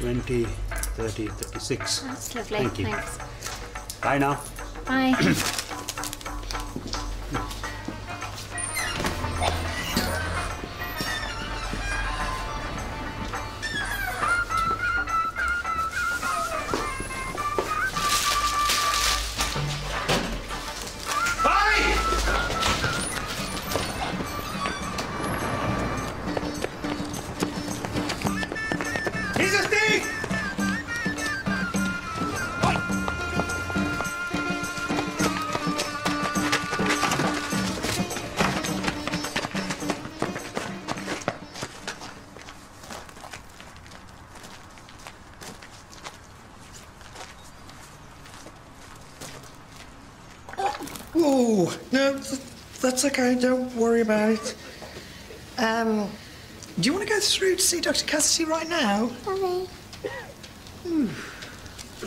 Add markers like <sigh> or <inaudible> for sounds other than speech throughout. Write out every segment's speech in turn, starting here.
20, 30, 36. That's lovely. Thank you. Thanks. Bye now. Bye. <clears throat> Oh, no, that's okay. Don't worry about it. Um, do you want to go through to see Dr. Cassidy right now? Hmm.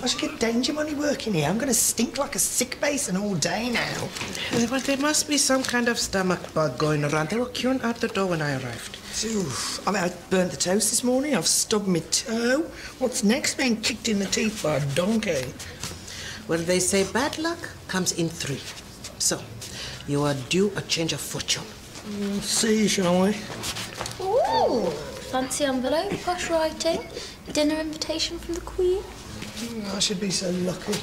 I should get danger money working here. I'm going to stink like a sick basin all day now. Uh, But there must be some kind of stomach bug going around. They were queuing out the door when I arrived. Oof. I mean, I burnt the toast this morning. I've stubbed my toe. What's next? Being kicked in the teeth by a donkey. Well, they say bad luck comes in three. So, you are due a change of fortune. We'll see, shall we? Ooh, fancy envelope, posh writing, dinner invitation from the Queen. Mm, I should be so lucky.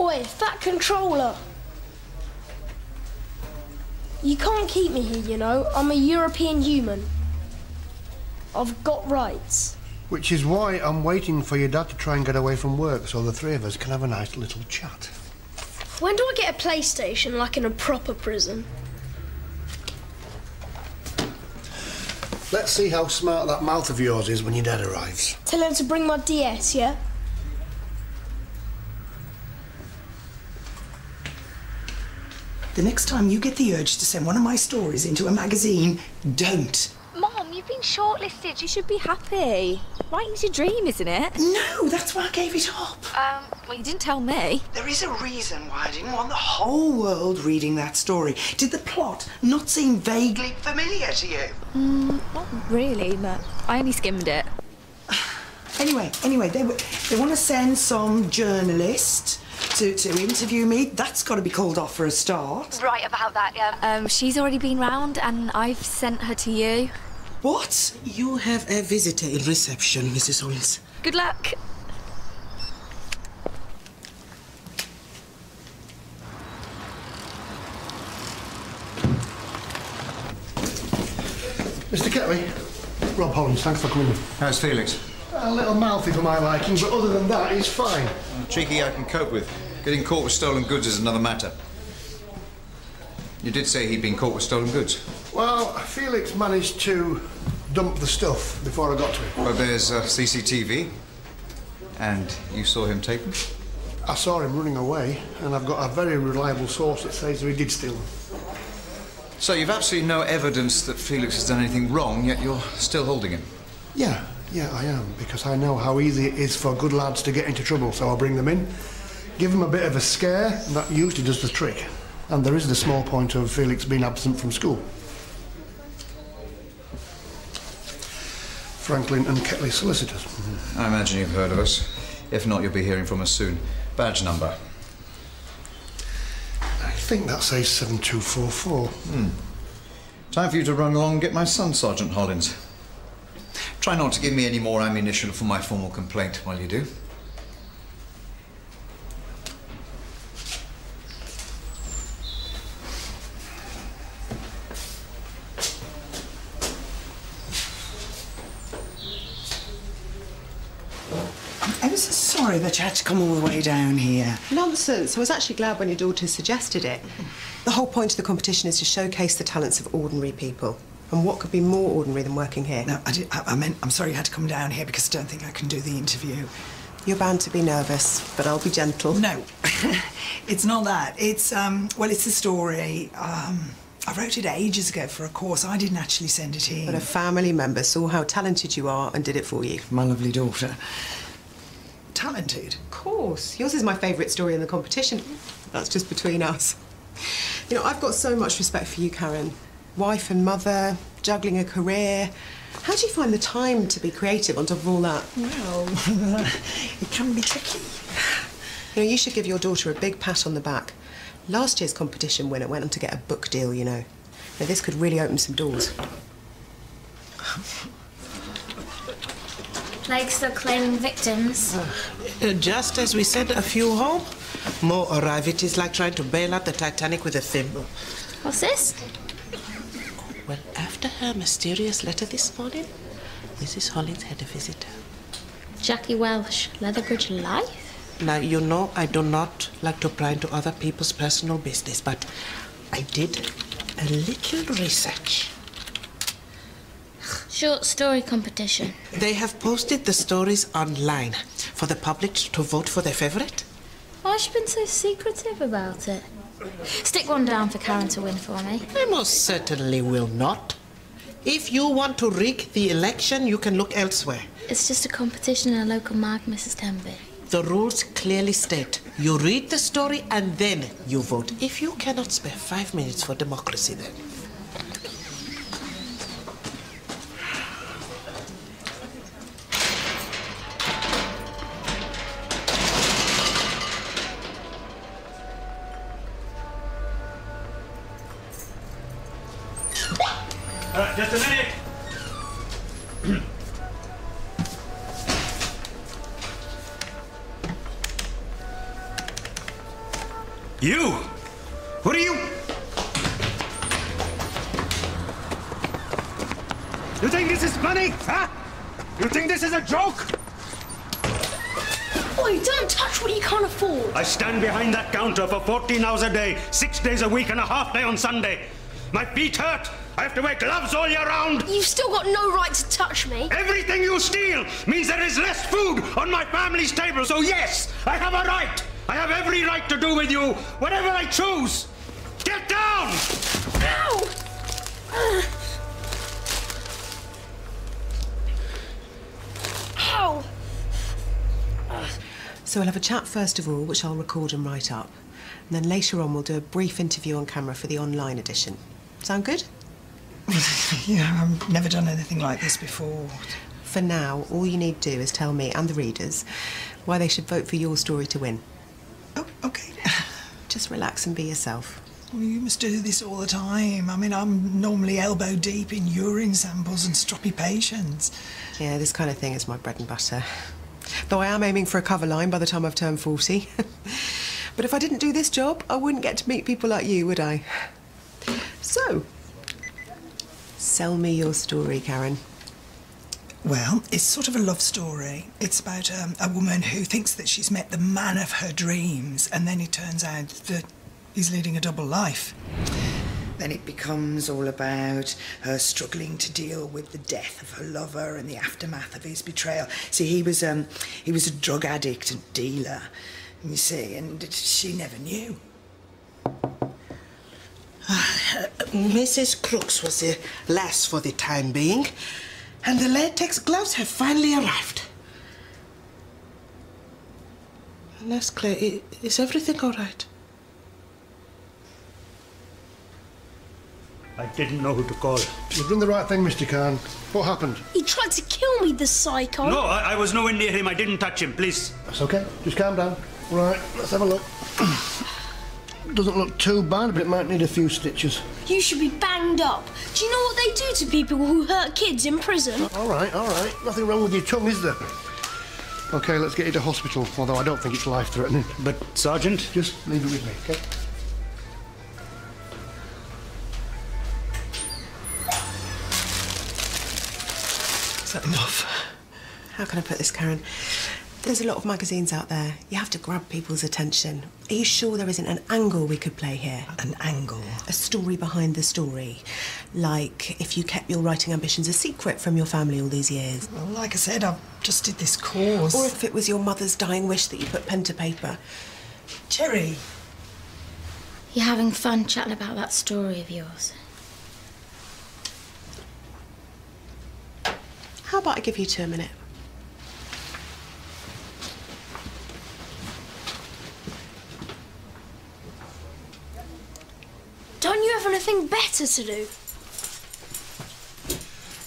Oi, fat controller! You can't keep me here, you know. I'm a European human. I've got rights. Which is why I'm waiting for your dad to try and get away from work so the three of us can have a nice little chat. When do I get a PlayStation like in a proper prison? Let's see how smart that mouth of yours is when your dad arrives. Tell him to bring my DS, yeah? The next time you get the urge to send one of my stories into a magazine, don't. Mom, you've been shortlisted. You should be happy. Writing's your dream, isn't it? No, that's why I gave it up. Um, well, you didn't tell me. There is a reason why I didn't want the whole world reading that story. Did the plot not seem vaguely familiar to you? Mm, not really, but I only skimmed it. <sighs> Anyway, anyway, they, they want to send some journalist to, to interview me. That's got to be called off for a start. Right about that, yeah. Um, she's already been round, and I've sent her to you. What? You have a visitor in reception, Mrs. Owens. Good luck. Mr. Kelly, Rob Hollins, thanks for coming. How's Felix? A little mouthy for my liking, but other than that, he's fine. Cheeky I can cope with. Getting caught with stolen goods is another matter. You did say he'd been caught with stolen goods. Well, Felix managed to dump the stuff before I got to him. Well, there's uh, CCTV. And you saw him take them? I saw him running away, and I've got a very reliable source that says that he did steal them. So you've absolutely no evidence that Felix has done anything wrong, yet you're still holding him. Yeah, yeah, I am, because I know how easy it is for good lads to get into trouble, so I'll bring them in, give them a bit of a scare, and that usually does the trick. And there is the small point of Felix being absent from school. Franklin and Ketley solicitors. I imagine you've heard of us. If not, you'll be hearing from us soon. Badge number. I think that says 7244. Hmm. Time for you to run along and get my son, Sergeant Hollins. Try not to give me any more ammunition for my formal complaint while you do. I'm so sorry that you had to come all the way down here. Nonsense. I was actually glad when your daughter suggested it. The whole point of the competition is to showcase the talents of ordinary people. And what could be more ordinary than working here? No, I, did, I, I meant, I'm sorry you had to come down here because I don't think I can do the interview. You're bound to be nervous, but I'll be gentle. No, <laughs> it's not that. It's, um, well, it's a story. Um, I wrote it ages ago for a course. I didn't actually send it in. But a family member saw how talented you are and did it for you. My lovely daughter. Talented? Of course. Yours is my favourite story in the competition. That's just between us. You know, I've got so much respect for you, Karen. Wife and mother, juggling a career. How do you find the time to be creative on top of all that? Well, <laughs> it can be tricky. You know, you should give your daughter a big pat on the back. Last year's competition winner went on to get a book deal, you know. Now, this could really open some doors. Like still claiming victims. Uh, Just as we send a few home, more arrive. It is like trying to bail out the Titanic with a thimble. What's this? Well, after her mysterious letter this morning, Mrs. Hollins had a visitor. Jackie Welsh, Letherbridge Life? Now, you know I do not like to pry into other people's personal business, but I did a little research. Short story competition. They have posted the stories online for the public to vote for their favourite. Why has she been so secretive about it? Stick one down for Karen to win for me. I most certainly will not. If you want to rig the election, you can look elsewhere. It's just a competition in a local mag, Mrs. Tembe. The rules clearly state you read the story and then you vote. If you cannot spare five minutes for democracy, then. Just a minute. <clears throat> you! What are you? You think this is funny? Huh? You think this is a joke? Oi, don't touch what you can't afford. I stand behind that counter for 14 hours a day, six days a week, and a half day on Sunday. My feet hurt. I have to wear gloves all year round. You've still got no right to touch me. Everything you steal means there is less food on my family's table. So, yes, I have a right. I have every right to do with you whatever I choose. Get down! Ow! Ow! So we'll have a chat first of all, which I'll record and write up. And then later on, we'll do a brief interview on camera for the online edition. Sound good? <laughs> yeah, I've never done anything like this before. For now, all you need to do is tell me and the readers why they should vote for your story to win. Oh, okay. <laughs> Just relax and be yourself. Well, you must do this all the time. I mean, I'm normally elbow deep in urine samples and stroppy patients. Yeah, this kind of thing is my bread and butter. Though I am aiming for a cover line by the time I've turned 40. <laughs> but if I didn't do this job, I wouldn't get to meet people like you, would I? So, sell me your story, Karen. Well, it's sort of a love story. It's about um, a woman who thinks that she's met the man of her dreams, and then it turns out that he's leading a double life. Then it becomes all about her struggling to deal with the death of her lover and the aftermath of his betrayal. See, he was um, he was a drug addict and dealer, you see, and she never knew. <sighs> Mrs. Crooks was the last for the time being, and the latex gloves have finally arrived. Nurse Claire, i- is everything all right? I didn't know who to call. You've done the right thing, Mr. Khan. What happened? He tried to kill me, the psycho. No, I, I was nowhere near him. I didn't touch him. Please. That's okay. Just calm down. Right, let's have a look. <clears throat> Doesn't look too bad, but it might need a few stitches. You should be banged up. Do you know what they do to people who hurt kids in prison? All right, all right. Nothing wrong with your tongue, is there? Okay, let's get you to hospital, although I don't think it's life-threatening. But, Sergeant? Just leave it with me, okay? Is that enough? How can I put this, Karen? There's a lot of magazines out there. You have to grab people's attention. Are you sure there isn't an angle we could play here? An angle? A story behind the story. Like if you kept your writing ambitions a secret from your family all these years. Well, like I said, I just did this course. Or if it was your mother's dying wish that you put pen to paper. Cherry, You're having fun chatting about that story of yours? How about I give you two a minute? Don't you have anything better to do?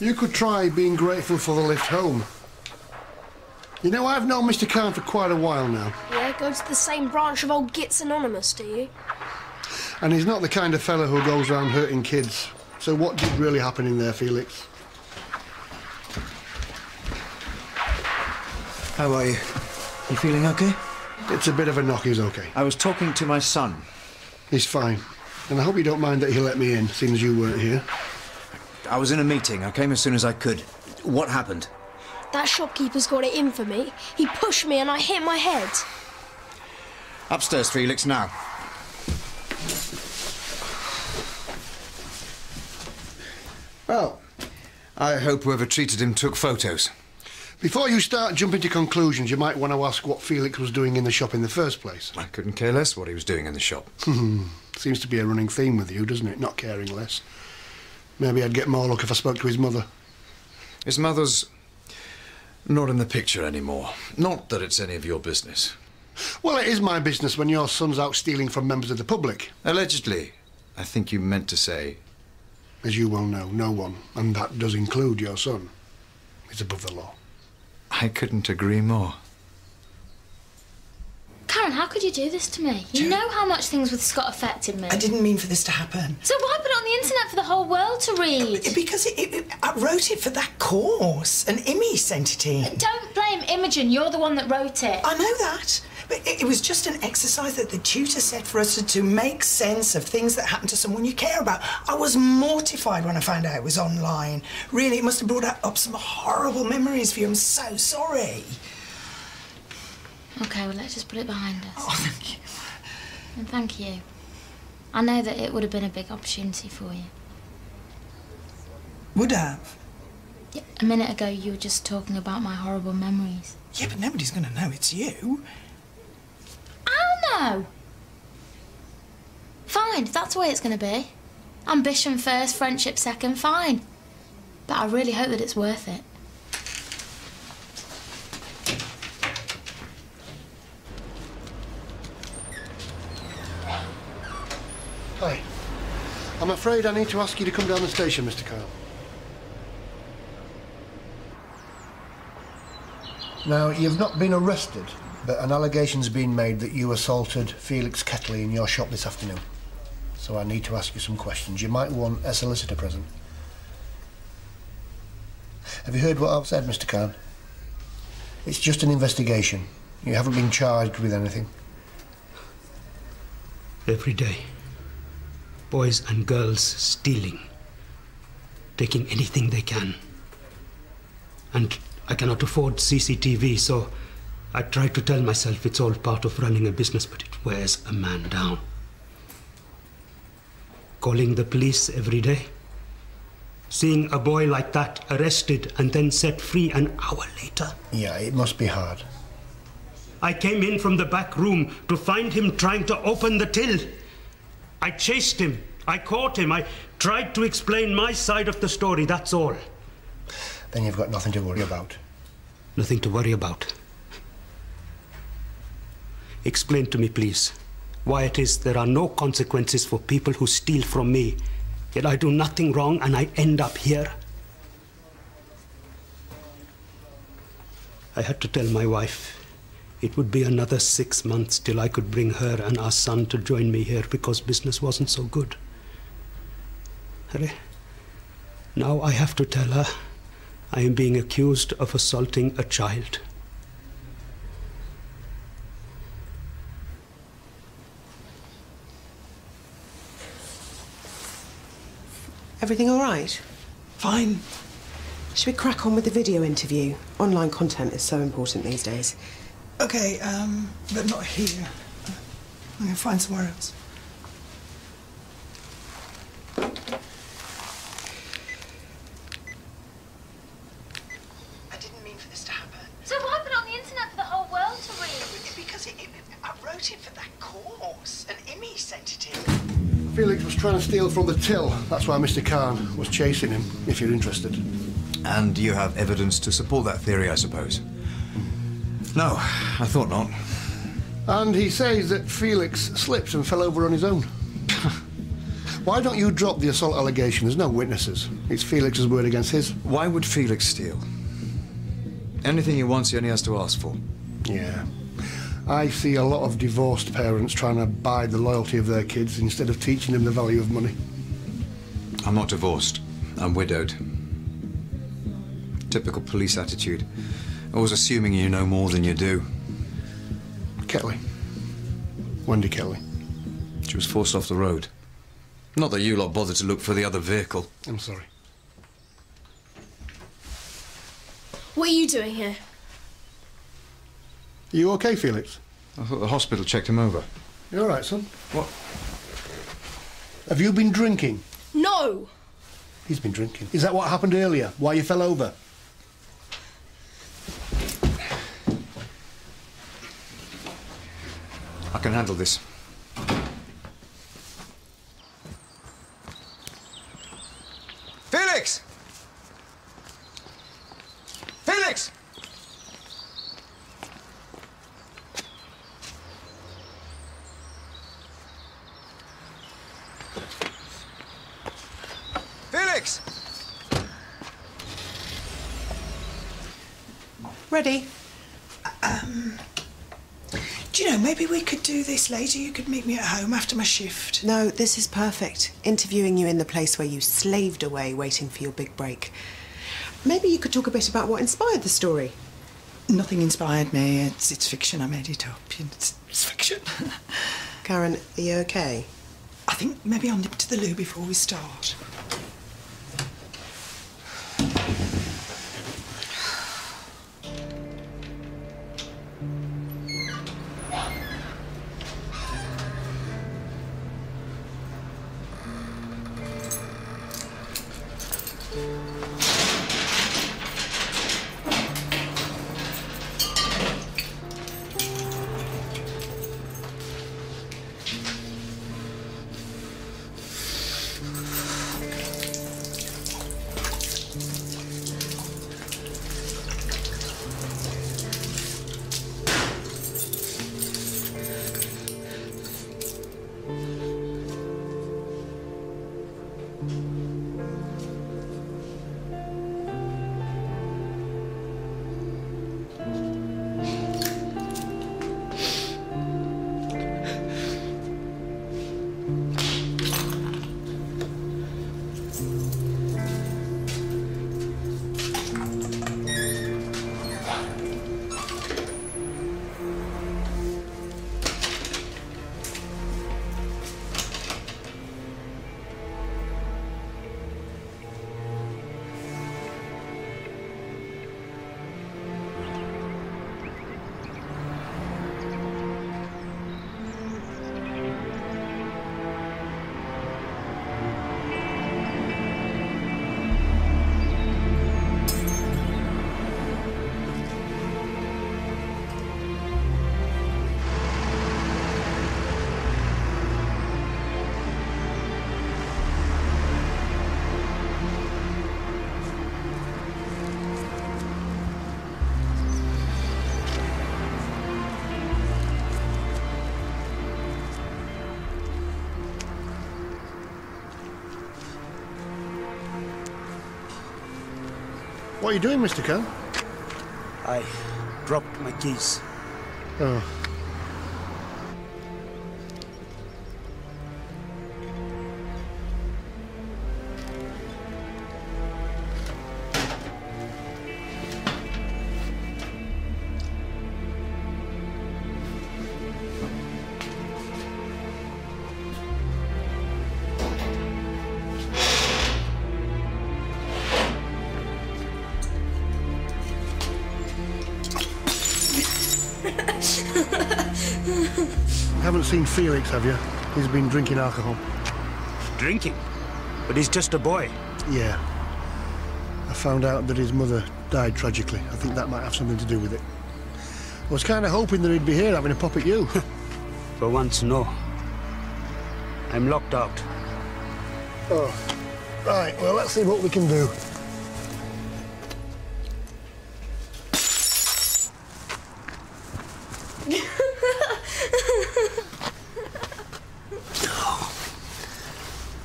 You could try being grateful for the lift home. You know, I've known Mr. Khan for quite a while now, Yeah, go to the same branch of old Gits Anonymous, do you? and he's not the kind of fellow who goes around hurting kids. So what did really happen in there, Felix? How are you? You feeling okay? It's a bit of a knock, he's okay. I was talking to my son. He's fine. And I hope you don't mind that he let me in, seeing as you weren't here. I was in a meeting. I came as soon as I could. What happened? That shopkeeper's got it in for me. He pushed me and I hit my head. Upstairs, Felix, now. Well, I hope whoever treated him took photos. Before you start jumping to conclusions, you might want to ask what Felix was doing in the shop in the first place. I couldn't care less what he was doing in the shop. <laughs> Seems to be a running theme with you, doesn't it? Not caring less. Maybe I'd get more luck if I spoke to his mother. His mother's not in the picture anymore. Not that it's any of your business. Well, it is my business when your son's out stealing from members of the public. Allegedly. I think you meant to say. As you well know, no one, and that does include your son, is above the law. I couldn't agree more. Karen, how could you do this to me? You know how much things with Scott affected me. I didn't mean for this to happen. So why put it on the internet for the whole world to read? Because it, it, I wrote it for that course, and Imi sent it in. Don't blame Imogen. You're the one that wrote it. I know that. But it, it was just an exercise that the tutor said for us to, to make sense of things that happen to someone you care about. I was mortified when I found out it was online. Really, it must have brought up some horrible memories for you. I'm so sorry. Okay, well, let's just put it behind us. Oh, thank you. And thank you. I know that it would have been a big opportunity for you. Would have. Yeah, a minute ago, you were just talking about my horrible memories. Yeah, but nobody's going to know it's you. I'll know. Fine, that's the way it's going to be. Ambition first, friendship second, fine. But I really hope that it's worth it. Hi. I'm afraid I need to ask you to come down the station, Mr. Khan. Now, you've not been arrested, but an allegation's been made that you assaulted Felix Kettley in your shop this afternoon. So I need to ask you some questions. You might want a solicitor present. Have you heard what I've said, Mr. Khan? It's just an investigation. You haven't been charged with anything. Every day. Boys and girls stealing. Taking anything they can. And I cannot afford CCTV, so I try to tell myself it's all part of running a business, but it wears a man down. Calling the police every day. Seeing a boy like that arrested and then set free an hour later. Yeah, it must be hard. I came in from the back room to find him trying to open the till. I chased him. I caught him. I tried to explain my side of the story, that's all. Then you've got nothing to worry about. Nothing to worry about. Explain to me, please, why it is there are no consequences for people who steal from me, yet I do nothing wrong and I end up here. I had to tell my wife it would be another six months till I could bring her and our son to join me here because business wasn't so good. Harry, now I have to tell her I am being accused of assaulting a child. Everything all right? Fine. Should we crack on with the video interview? Online content is so important these days. Okay, um, but not here. I'm going to find somewhere else. I didn't mean for this to happen. So why put it on the internet for the whole world to read? Because it, it, I wrote it for that course, and Imi sent it in. Felix was trying to steal from the till. That's why Mr. Khan was chasing him, if you're interested. And you have evidence to support that theory, I suppose? No, I thought not. And he says that Felix slipped and fell over on his own. <laughs> Why don't you drop the assault allegation? There's no witnesses. It's Felix's word against his. Why would Felix steal? Anything he wants, he only has to ask for. Yeah. I see a lot of divorced parents trying to buy the loyalty of their kids instead of teaching them the value of money. I'm not divorced. I'm widowed. Typical police attitude. Always assuming you know more than you do. Kelly. Wendy Kelly. She was forced off the road. Not that you lot bothered to look for the other vehicle. I'm sorry. What are you doing here? Are you okay, Felix? I thought the hospital checked him over. You all right, son? What? Have you been drinking? No! He's been drinking. Is that what happened earlier? Why you fell over? I can handle this. Felix! Felix! Felix! Ready? Um, do you know, maybe we could do this later. You could meet me at home after my shift. No, this is perfect. Interviewing you in the place where you slaved away waiting for your big break. Maybe you could talk a bit about what inspired the story. Nothing inspired me. It's, it's fiction. I made it up. It's, it's fiction. <laughs> Karen, are you okay? I think maybe I'll nip to the loo before we start. What are you doing, Mr. Khan? I dropped my keys. Oh. Haven't seen Felix, have you? He's been drinking alcohol. Drinking? But he's just a boy. Yeah. I found out that his mother died tragically. I think that might have something to do with it. I was kind of hoping that he'd be here having a pop at you. <laughs> For once, no. I'm locked out. oh, right. Well, let's see what we can do.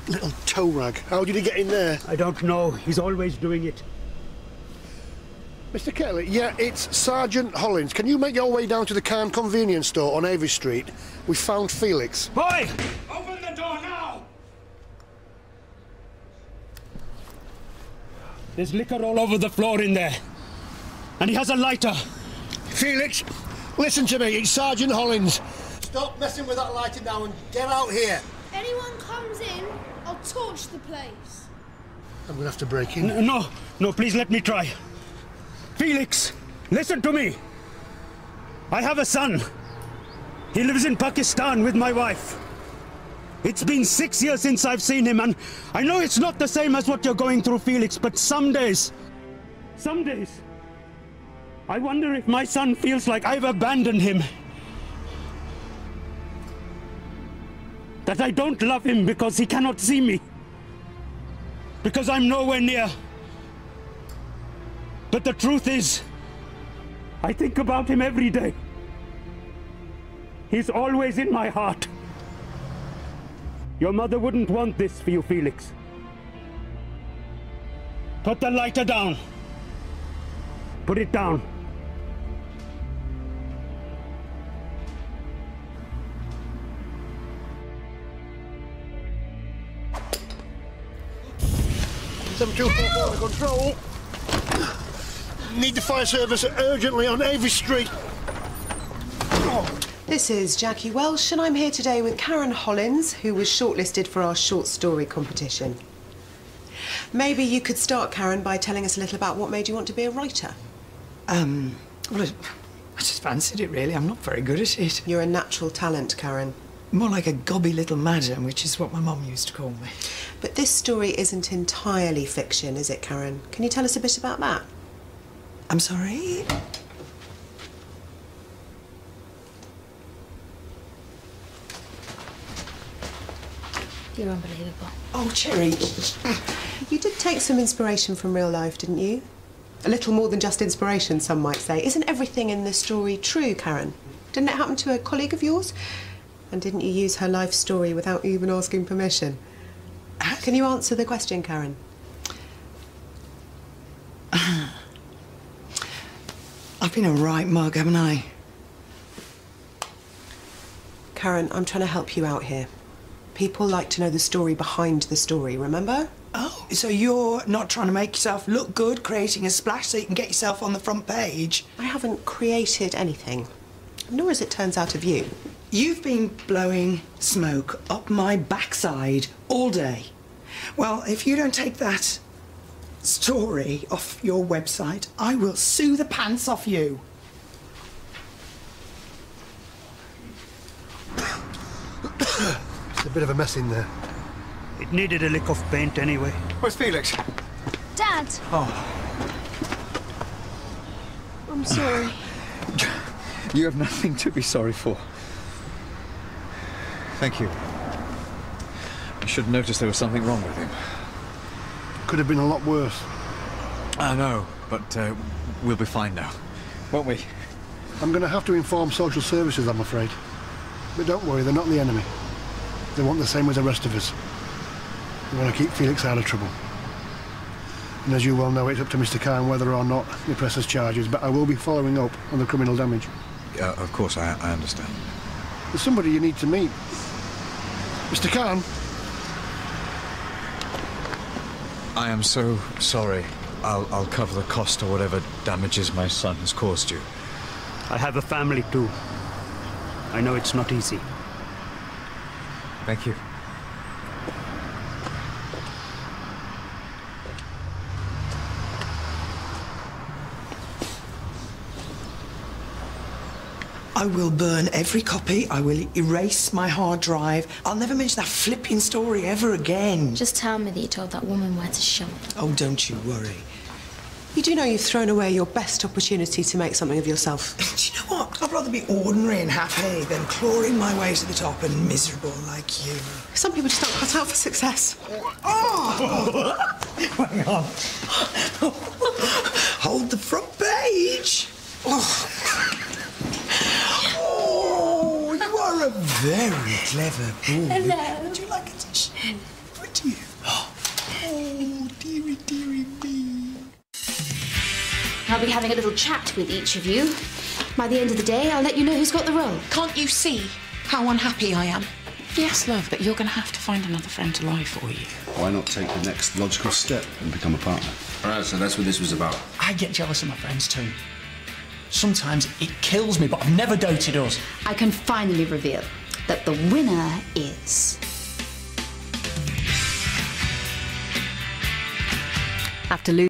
Little tow rag. How did he get in there? I don't know. He's always doing it. Mr. Kelly, yeah, it's Sergeant Hollins. Can you make your way down to the Khan convenience store on Avery Street? We found Felix. Boy! Open the door now! There's liquor all over the floor in there. And he has a lighter. Felix, listen to me. It's Sergeant Hollins. Stop messing with that lighter now and get out here. Anyone comes in, I'll torch the place. I'm going to have to break in. N- no, no, please let me try. Felix, listen to me. I have a son. He lives in Pakistan with my wife. It's been six years since I've seen him, and I know it's not the same as what you're going through, Felix, but some days, some days, I wonder if my son feels like I've abandoned him. That I don't love him because he cannot see me. Because I'm nowhere near. But the truth is, I think about him every day. He's always in my heart. Your mother wouldn't want this for you, Felix. Put the lighter down. Put it down. Seven two four four to control. Need the fire service urgently on Avery Street. This is Jackie Welsh, and I'm here today with Karen Hollins, who was shortlisted for our short story competition. Maybe you could start, Karen, by telling us a little about what made you want to be a writer. Um, well, I I just fancied it, really. I'm not very good at it. You're a natural talent, Karen. More like a gobby little madam, which is what my mum used to call me. But this story isn't entirely fiction, is it, Karen? Can you tell us a bit about that? I'm sorry? You're unbelievable. Oh, Cherry. You did take some inspiration from real life, didn't you? A little more than just inspiration, some might say. Isn't everything in this story true, Karen? Didn't it happen to a colleague of yours? And didn't you use her life story without even asking permission? Can you answer the question, Karen? <sighs> I've been a right mug, haven't I? Karen, I'm trying to help you out here. People like to know the story behind the story, remember? Oh, so you're not trying to make yourself look good, creating a splash so you can get yourself on the front page? I haven't created anything, nor as it turns out of you. You've been blowing smoke up my backside all day. Well, if you don't take that story off your website, I will sue the pants off you. It's a bit of a mess in there. It needed a lick of paint anyway. Where's Felix? Dad, Oh, I'm sorry. <laughs> you have nothing to be sorry for. Thank you. I should have noticed there was something wrong with him. Could have been a lot worse. I know, but uh, we'll be fine now, won't we? I'm going to have to inform social services, I'm afraid. But don't worry, they're not the enemy. They want the same as the rest of us. They want to keep Felix out of trouble. And as you well know, it's up to Mr. Khan whether or not he presses charges, but I will be following up on the criminal damage. Uh, of course, I, I understand. There's somebody you need to meet. Mr. Khan? I am so sorry. I'll, I'll cover the cost or whatever damages my son has caused you. I have a family too. I know it's not easy. Thank you. I will burn every copy. I will erase my hard drive. I'll never mention that flipping story ever again. just tell me that you told that woman where to shop. Oh, don't you worry. You do know you've thrown away your best opportunity to make something of yourself. <laughs> Do you know what? I'd rather be ordinary and happy than clawing my way to the top and miserable like you. Some people just aren't cut out for success. Oh! <laughs> Hang on. <laughs> Hold the front page. Oh. oh, you are a very clever boy. Hello. Would you like a tissue? Would you? Oh, dearie, dearie me. I'll be having a little chat with each of you. By the end of the day, I'll let you know who's got the role. Can't you see how unhappy I am? Yes, love, but you're going to have to find another friend to lie for you. Why not take the next logical step and become a partner? All right, so that's what this was about. I get jealous of my friends too. Sometimes it kills me, but I've never doubted us. I can finally reveal that the winner is. After losing.